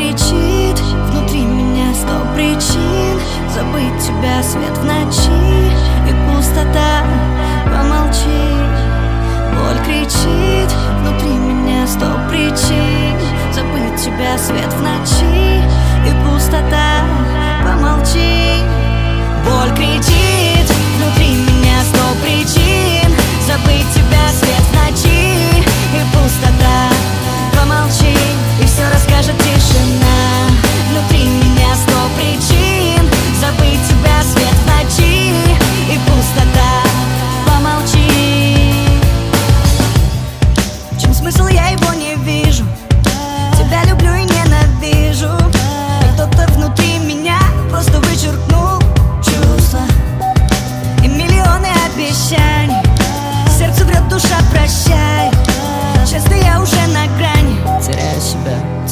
кричит Внутри меня сто причин Забыть тебя свет в ночи. И пустота помолчи. Боль кричит Внутри меня сто причин Забыть тебя свет в ночи.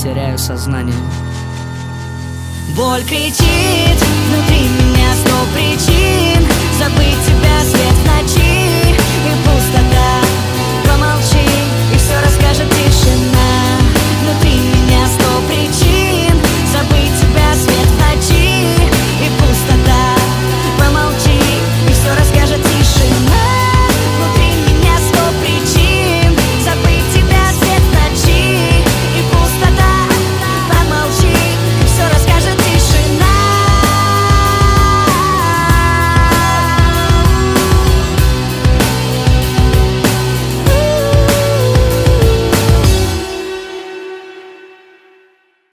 теряю сознание. Боль кричит внутри меня сто причин